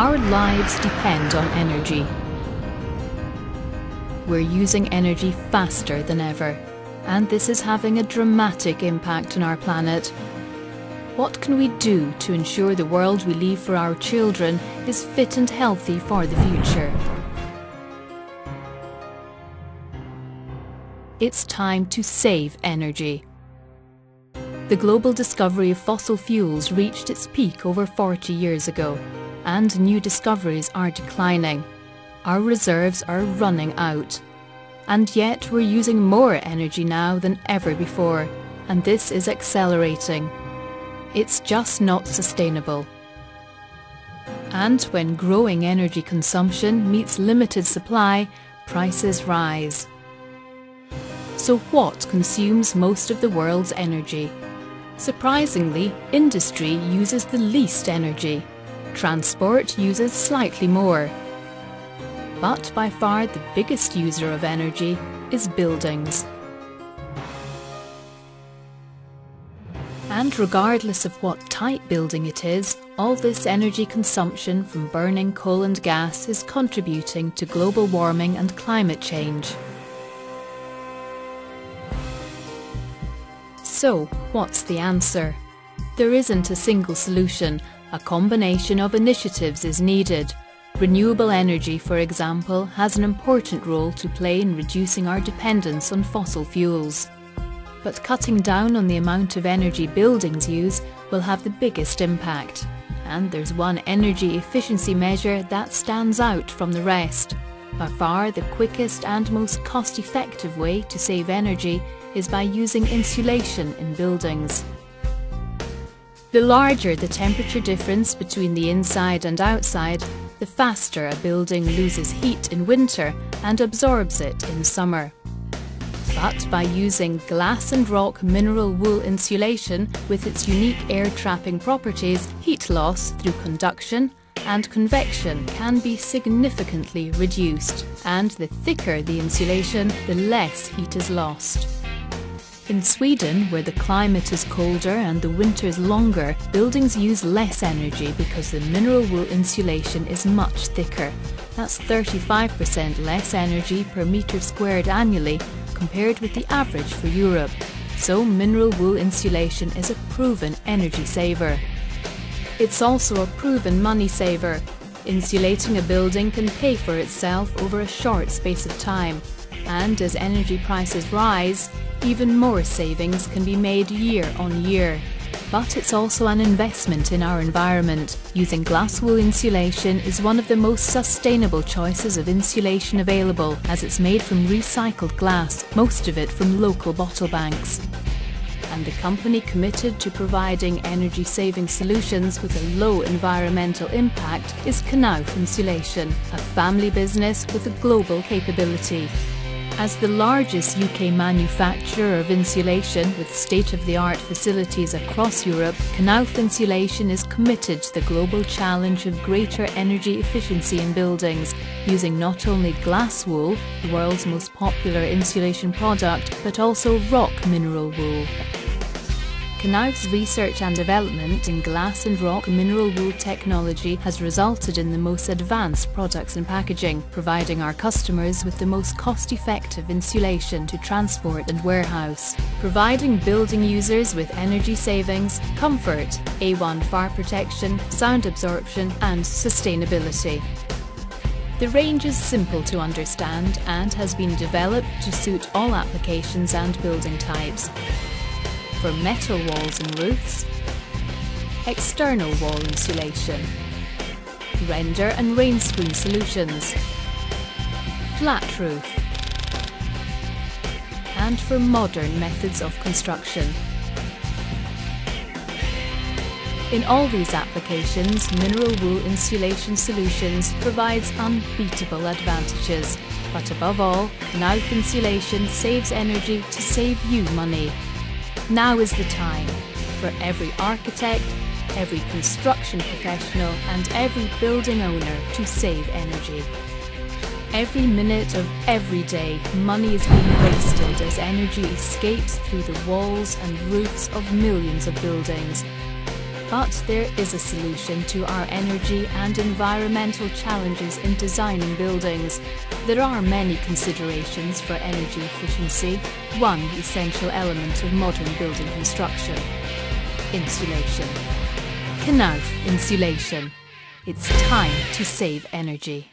Our lives depend on energy. We're using energy faster than ever, and this is having a dramatic impact on our planet. What can we do to ensure the world we leave for our children is fit and healthy for the future? It's time to save energy. The global discovery of fossil fuels reached its peak over 40 years ago, and new discoveries are declining. Our reserves are running out. And yet we're using more energy now than ever before, and this is accelerating. It's just not sustainable. And when growing energy consumption meets limited supply, prices rise. So what consumes most of the world's energy? Surprisingly, industry uses the least energy. Transport uses slightly more. But by far the biggest user of energy is buildings. And regardless of what type building it is, all this energy consumption from burning coal and gas is contributing to global warming and climate change. So, what's the answer? There isn't a single solution, a combination of initiatives is needed. Renewable energy, for example, has an important role to play in reducing our dependence on fossil fuels. But cutting down on the amount of energy buildings use will have the biggest impact. And there's one energy efficiency measure that stands out from the rest. By far the quickest and most cost-effective way to save energy is by using insulation in buildings. The larger the temperature difference between the inside and outside, the faster a building loses heat in winter and absorbs it in summer. But by using glass and rock mineral wool insulation with its unique air trapping properties, heat loss through conduction and convection can be significantly reduced, and the thicker the insulation, the less heat is lost. In Sweden, where the climate is colder and the winters longer, buildings use less energy because the mineral wool insulation is much thicker. That's 35% less energy per metre squared annually compared with the average for Europe. So mineral wool insulation is a proven energy saver. It's also a proven money saver. Insulating a building can pay for itself over a short space of time. And as energy prices rise, even more savings can be made year on year. But it's also an investment in our environment. Using glass wool insulation is one of the most sustainable choices of insulation available as it's made from recycled glass, most of it from local bottle banks. And the company committed to providing energy saving solutions with a low environmental impact is Knauf Insulation, a family business with a global capability. As the largest UK manufacturer of insulation with state-of-the-art facilities across Europe, Knauf Insulation is committed to the global challenge of greater energy efficiency in buildings, using not only glass wool, the world's most popular insulation product, but also rock mineral wool. Knauf's research and development in glass and rock mineral wool technology has resulted in the most advanced products and packaging, providing our customers with the most cost-effective insulation to transport and warehouse, providing building users with energy savings, comfort, A1 fire protection, sound absorption and sustainability. The range is simple to understand and has been developed to suit all applications and building types for metal walls and roofs, external wall insulation, render and rain screen solutions, flat roof, and for modern methods of construction. In all these applications, Mineral Wool Insulation Solutions provides unbeatable advantages. But above all, Knauf Insulation saves energy to save you money. Now is the time for every architect, every construction professional and every building owner to save energy. Every minute of every day, money is being wasted as energy escapes through the walls and roofs of millions of buildings. But there is a solution to our energy and environmental challenges in designing buildings. There are many considerations for energy efficiency, one essential element of modern building construction. Insulation. Knauf Insulation. It's time to save energy.